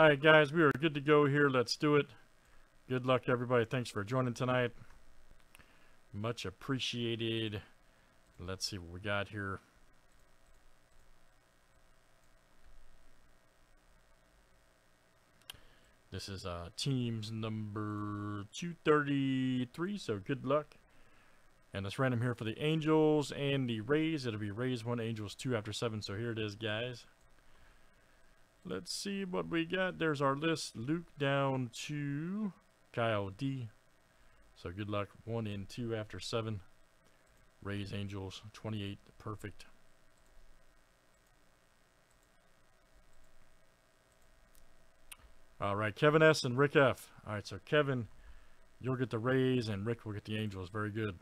All right, guys, we are good to go here. Let's do it. Good luck, everybody. Thanks for joining tonight. Much appreciated. Let's see what we got here. This is uh, teams number 233, so good luck. And it's random here for the Angels and the Rays. It'll be Rays 1, Angels 2 after 7. So here it is, guys. Let's see what we got. There's our list. Luke down to Kyle D. So good luck. 1 and 2 after 7. Rays, Angels, 28. Perfect. All right, Kevin S. and Rick F. All right, so Kevin, you'll get the Rays, and Rick will get the Angels. Very good.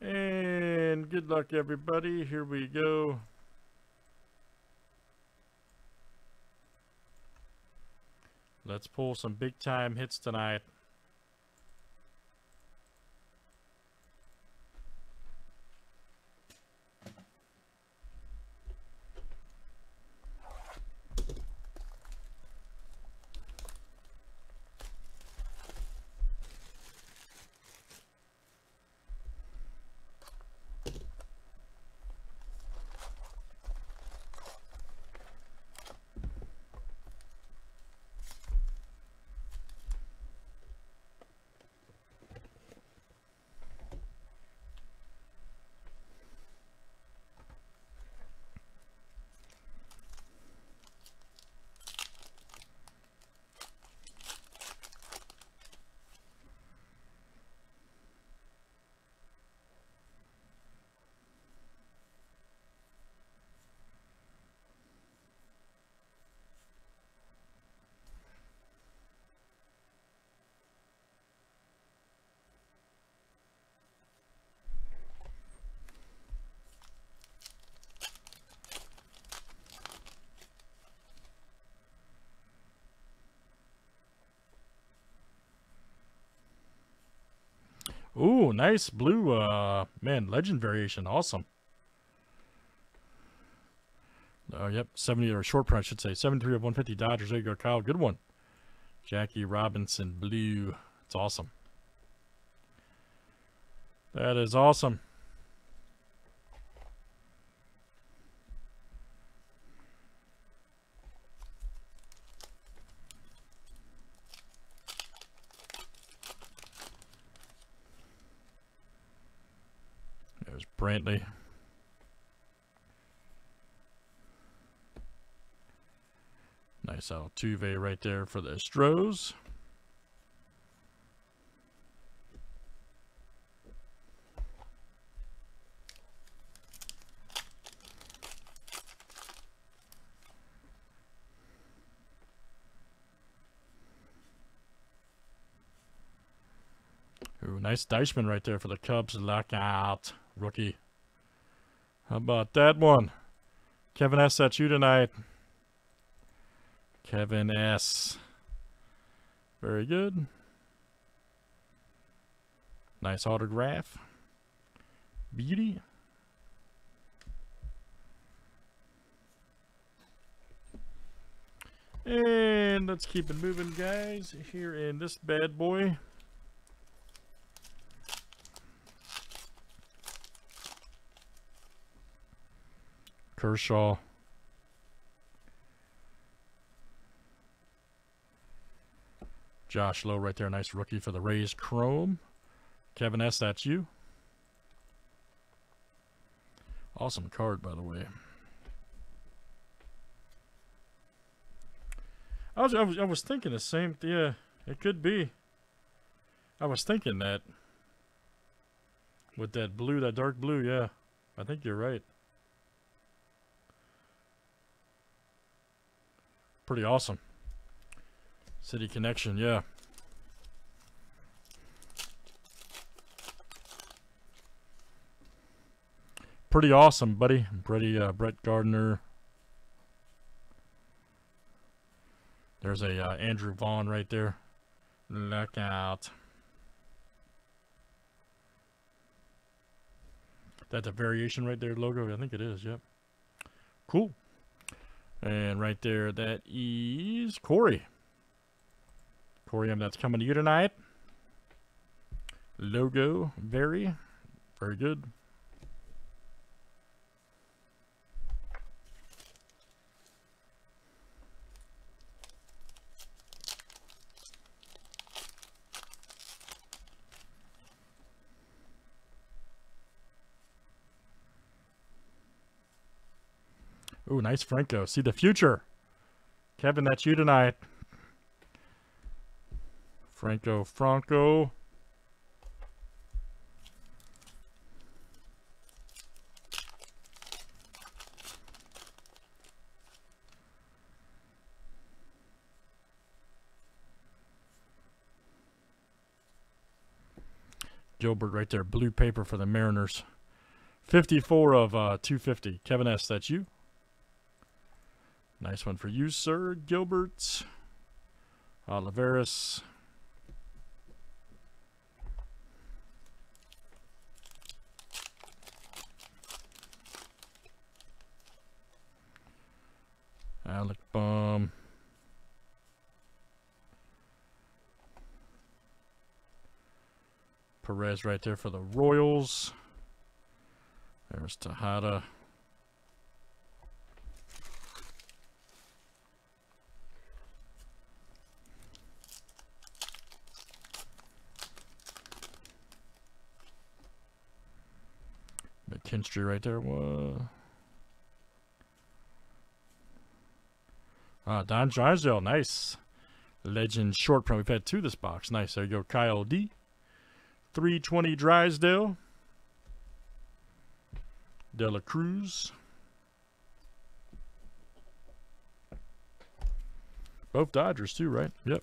And good luck, everybody. Here we go. Let's pull some big time hits tonight. Nice blue, uh, man, legend variation. Awesome. Oh, yep, 70 or short print, I should say. 73 of 150 Dodgers. There you go, Kyle. Good one. Jackie Robinson blue. It's awesome. That is awesome. There's Brantley. Nice Altuve right there for the Stros. Ooh, nice Deichmann right there for the Cubs. Lockout. Rookie. How about that one? Kevin S. That's you tonight. Kevin S. Very good. Nice autograph. Beauty. And let's keep it moving, guys, here in this bad boy. Kershaw. Josh Lowe right there. Nice rookie for the Rays. Chrome. Kevin S., that's you. Awesome card, by the way. I was, I was, I was thinking the same. Yeah, it could be. I was thinking that. With that blue, that dark blue, yeah. I think you're right. Pretty awesome. City Connection, yeah. Pretty awesome, buddy. Pretty, uh, Brett Gardner. There's a uh, Andrew Vaughn right there. Look out. That's a variation right there, logo? I think it is, yep. Cool. And right there, that is Corey. Corey, that's coming to you tonight. Logo, very, very good. Ooh, nice Franco. See the future. Kevin, that's you tonight. Franco Franco. Gilbert right there. Blue paper for the Mariners. 54 of uh, 250. Kevin S., that's you. Nice one for you, sir. Gilbert. Oliveris. Alec Bohm. Perez right there for the Royals. There's Tejada. McKinstry right there. What? Ah, Don Drysdale, nice. Legend short print. We've had two this box. Nice. There you go, Kyle D. 320 Drysdale. De La Cruz. Both Dodgers too, right? Yep.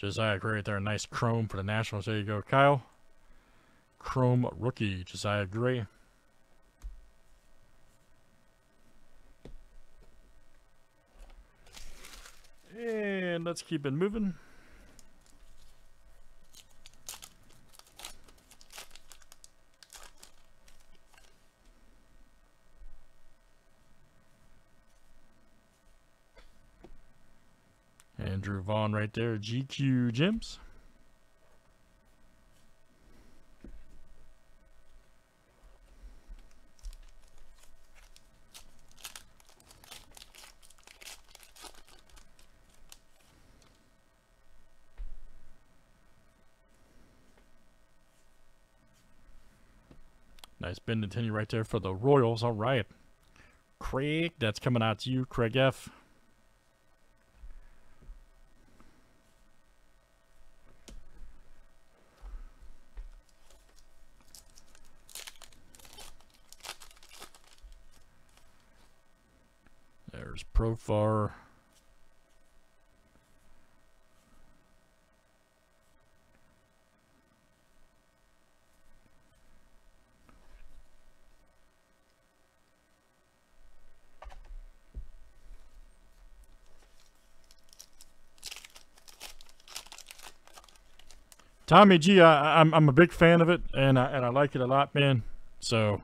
Josiah Gray there. Nice chrome for the Nationals. There you go, Kyle. Chrome rookie, Josiah Gray. And let's keep it moving. Andrew Vaughn right there, GQ Gems. Nice bend Benintendi right there for the Royals. All right. Craig, that's coming out to you, Craig F. Profar. Tommy G, I, I'm I'm a big fan of it, and I and I like it a lot, man. So,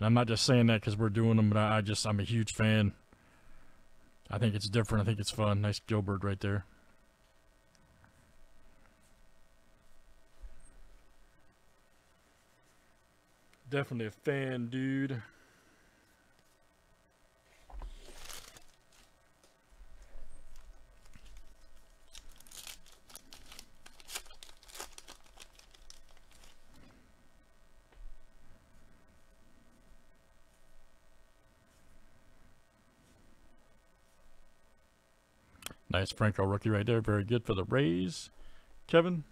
and I'm not just saying that because we're doing them, but I, I just I'm a huge fan. I think it's different. I think it's fun. Nice Gilbert right there. Definitely a fan, dude. Nice Franco rookie right there. Very good for the Rays. Kevin.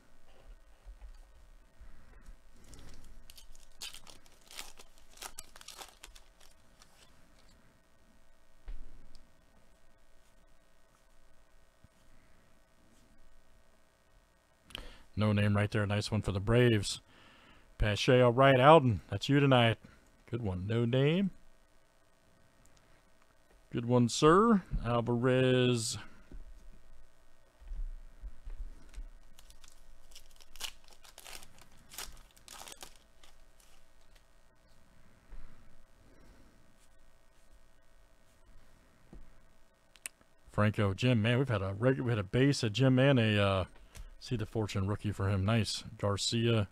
No name right there. Nice one for the Braves. Pache, all right. Alden, that's you tonight. Good one. No name. Good one, sir. Alvarez. Franco, Jim, man, we've had a regular, we had a base, a Jim, and a uh, see the fortune rookie for him. Nice, Garcia.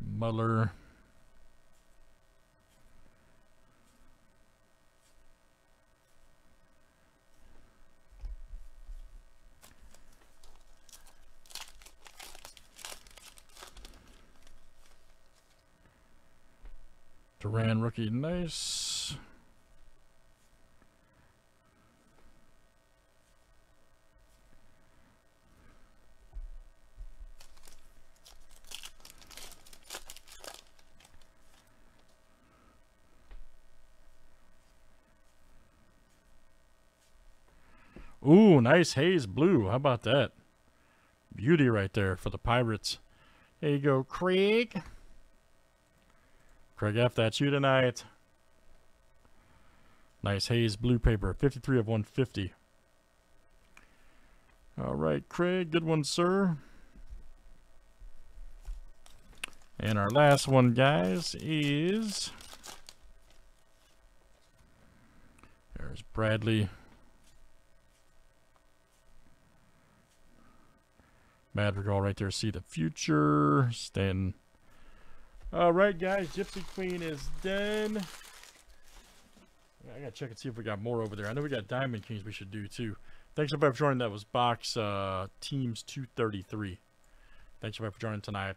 Muller. Duran nice. Ooh, nice Hayes blue. How about that? Beauty right there for the Pirates. There you go, Craig. Craig F, that's you tonight. Nice Hayes blue paper, 53 of 150. All right, Craig, good one, sir. And our last one, guys, is... There's Bradley. Madrigal right there, see the future. Stand all right, guys, Gypsy Queen is done. I gotta check and see if we got more over there. I know we got Diamond Kings we should do too. Thanks everybody for joining. That was box uh, teams 233. Thanks everybody for joining tonight.